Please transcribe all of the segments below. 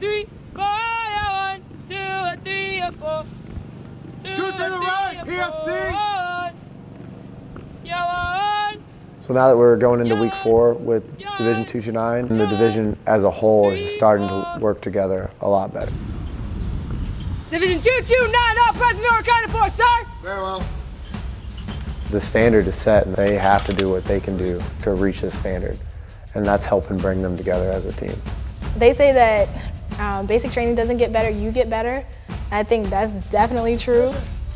three, four, yeah, one, two, three, yeah, four. Two, Scoot to the three, right, yeah, PFC. one. One. So now that we're going into week four with Division 229, the division as a whole is starting to work together a lot better. Division 229, all present or accounted for, sir. Very well. The standard is set and they have to do what they can do to reach the standard. And that's helping bring them together as a team. They say that um, basic training doesn't get better, you get better. I think that's definitely true.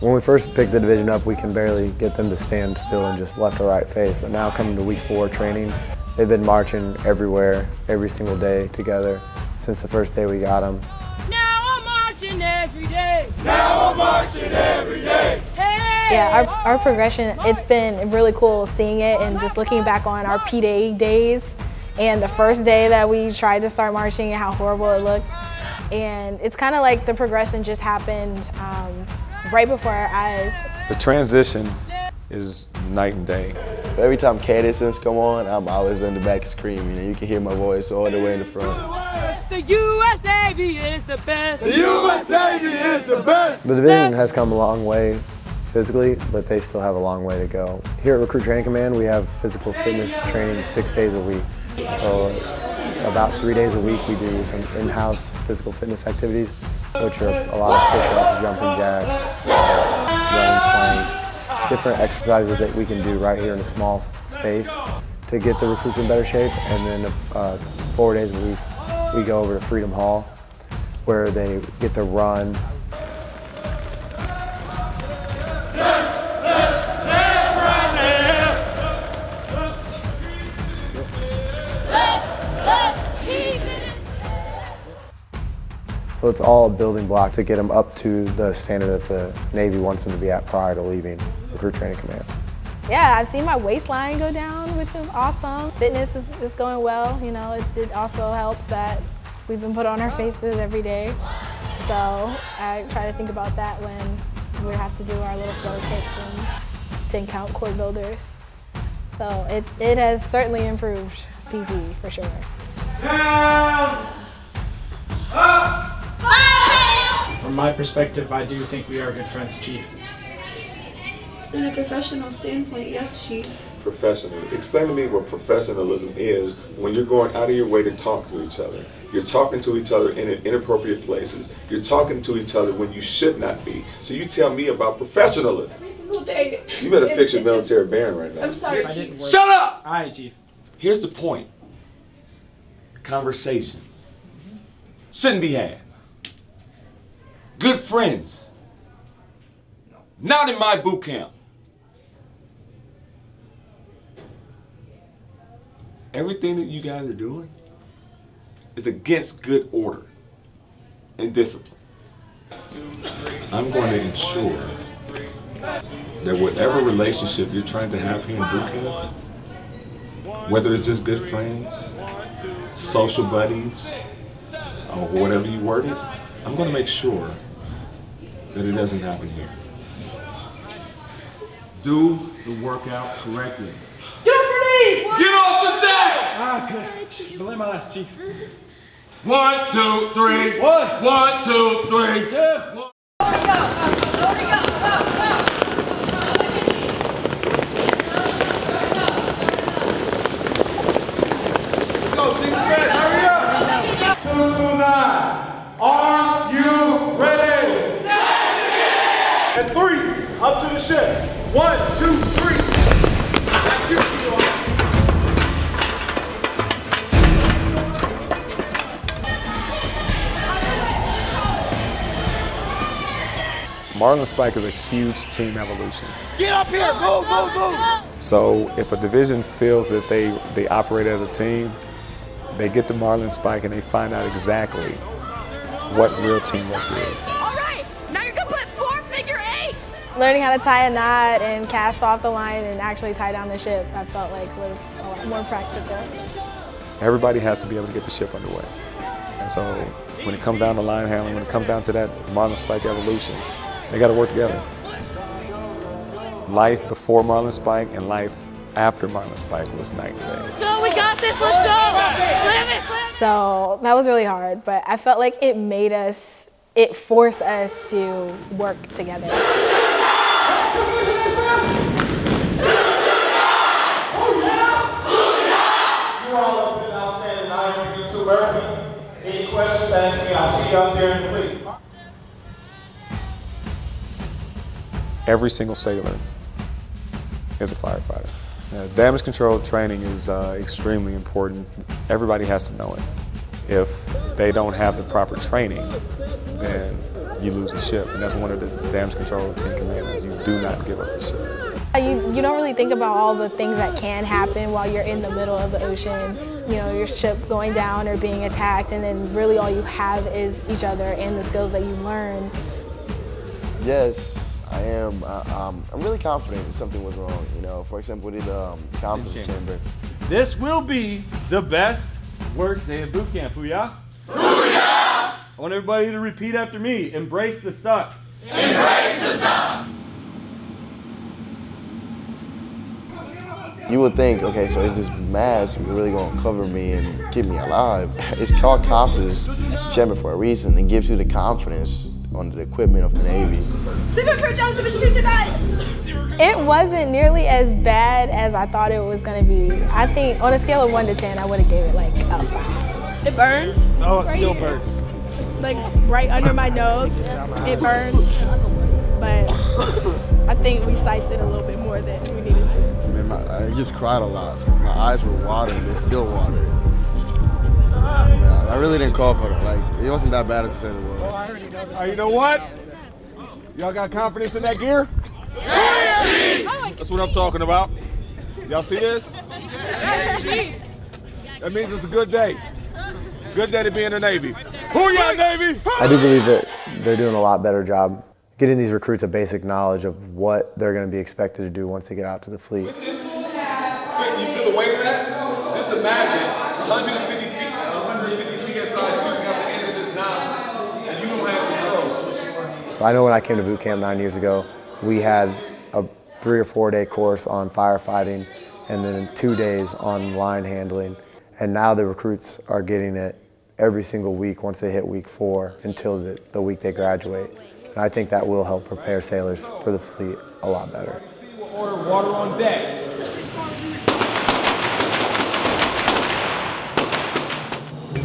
When we first picked the division up, we can barely get them to stand still and just left or right face. But now coming to week four training, they've been marching everywhere, every single day together since the first day we got them. Now I'm marching every day. Now I'm marching every day. Hey. Yeah, our, our progression, it's been really cool seeing it and just looking back on our P-Day days and the first day that we tried to start marching and how horrible it looked. And it's kind of like the progression just happened um, right before our eyes. The transition is night and day. Every time cadence come on, I'm always in the back screaming, and you can hear my voice all the way in the front. The U.S. Navy is the best. The U.S. Navy is the best. The division has come a long way physically, but they still have a long way to go. Here at Recruit Training Command, we have physical fitness training six days a week. So about three days a week, we do some in-house physical fitness activities, which are a lot of push-ups, jumping jacks, running planks, different exercises that we can do right here in a small space to get the recruits in better shape. And then uh, four days a week, we go over to Freedom Hall, where they get to run, So it's all a building block to get them up to the standard that the Navy wants them to be at prior to leaving Recruit Training Command. Yeah, I've seen my waistline go down, which is awesome. Fitness is, is going well. You know, it, it also helps that we've been put on our faces every day. So I try to think about that when we have to do our little flow kicks and 10 count core builders. So it, it has certainly improved PZ for sure. From my perspective, I do think we are good friends, Chief. In a professional standpoint, yes, Chief. Professional. Explain to me what professionalism is when you're going out of your way to talk to each other. You're talking to each other in inappropriate places. You're talking to each other when you should not be. So you tell me about professionalism. Every single day. You better It- fix your it just- military band right now. I'm sorry, I Chief. didn't work. Shut up! All right, Chief. Here's the point conversations shouldn't be had. Friends. Not in my boot camp. Everything that you guys are doing is against good order and discipline. I'm going to ensure that whatever relationship you're trying to have here in boot camp, whether it's just good friends, social buddies, or whatever you word it, I'm going to make sure that it doesn't happen here. Do the workout correctly. Get off your knees. Get off the deck! Ah, okay. Belay my last, Chief. One, two, three. One. One, two, three. Two. Go, Stephen Fred, hurry up. Two, two, nine. Are you ready? And three, up to the ship. One, two, three. That's you. Marlinspike is a huge team evolution. Get up here. Move, move, move. So if a division feels that they, they operate as a team, they get the Marlinspike and they find out exactly what real teamwork is. Learning how to tie a knot and cast off the line and actually tie down the ship, I felt like was a lot more practical. Everybody has to be able to get the ship underway. And so when it comes down to line handling, when it comes down to that Marlinspike evolution, they got to work together. Life before Marlinspike and life after Marlinspike was night and day. Go, we got this, let's go! Slam it, slam it! So that was really hard, but I felt like it made us, it forced us to work together. Every single sailor is a firefighter. Uh, damage control training is uh, extremely important. Everybody has to know it. If they don't have the proper training, then you lose the ship. And that's one of the damage control team commandments. You do not give up the ship. You, you don't really think about all the things that can happen while you're in the middle of the ocean. You know, your ship going down or being attacked, and then really all you have is each other and the skills that you learn. Yes, I am. I, um, I'm really confident if something was wrong. You know, for example, with the um, confidence chamber. This will be the best work day of boot camp. Booyah! Booyah! I want everybody to repeat after me. Embrace the suck. Embrace the suck. You would think, okay, so is this mask really gonna cover me and keep me alive? It's called confidence chamber for a reason. It gives you the confidence on the equipment of the Navy. It wasn't nearly as bad as I thought it was gonna be. I think on a scale of one to 10, I would have gave it like a five. It burns. Oh, it Right still here. burns. Like right under my nose. It burns. But I think we sized it a little bit more than we needed to. Man, my, I just cried a lot. My eyes were watering. They're still watering. Man, I really didn't call for it. Like, it wasn't that bad as I said it was. All right, you know what? Y'all got confidence in that gear? That's what I'm talking about. Y'all see this? That means it's a good day. Good day to be in the Navy. Booyah, Navy! I do believe that they're doing a lot better job getting these recruits a basic knowledge of what they're going to be expected to do once they get out to the fleet. You feel the weight of that? Just imagine 150 feet, 150 PSI shooting out the end of this nozzle, and you don't have controls. So I know when I came to boot camp nine years ago, we had a three or four day course on firefighting and then two days on line handling. And now the recruits are getting it every single week once they hit week four until the, the week they graduate. And I think that will help prepare sailors for the fleet a lot better. Order water on deck.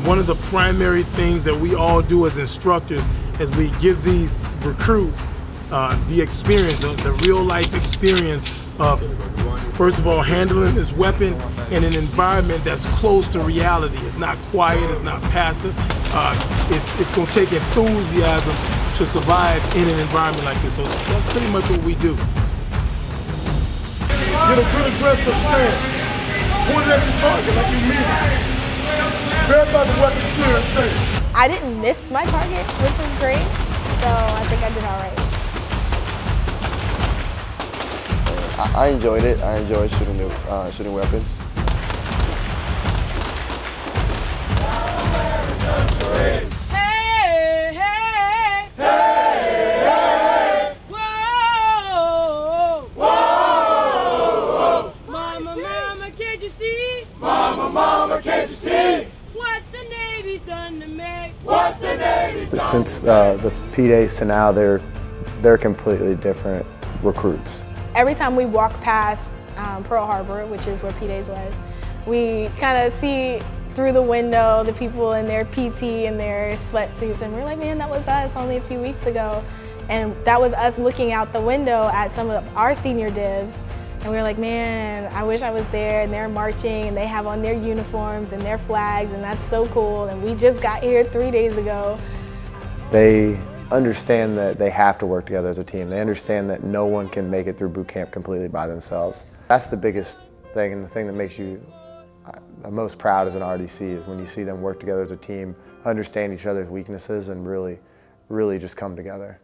One of the primary things that we all do as instructors is we give these recruits uh, the experience, the, the real life experience of, first of all, handling this weapon in an environment that's close to reality. It's not quiet, it's not passive. Uh, it, it's going to take enthusiasm to survive in an environment like this. So that's pretty much what we do. Get a good aggressive stance. Point it at your target like you mean it. Verify the weapon's clear and safe. I didn't miss my target, which was great. So I think I did all right. I, enjoyed it. I enjoyed shooting the, uh, shooting weapons. Hey, hey, hey, Whoa, whoa, Mama, mama, can't you see? What the Navy's done to me? What the Since uh, the P days to now, they're, they're completely different recruits. Every time we walk past um, Pearl Harbor, which is where P-Days was, we kind of see through the window the people in their PT and their sweatsuits, and we're like, man, that was us only a few weeks ago. And that was us looking out the window at some of our senior divs, and we were like, man, I wish I was there, and they're marching, and they have on their uniforms and their flags, and that's so cool, and we just got here three days ago. They understand that they have to work together as a team. They understand that no one can make it through boot camp completely by themselves. That's the biggest thing and the thing that makes you uh, the most proud as an RDC is when you see them work together as a team, understand each other's weaknesses, and really, really just come together.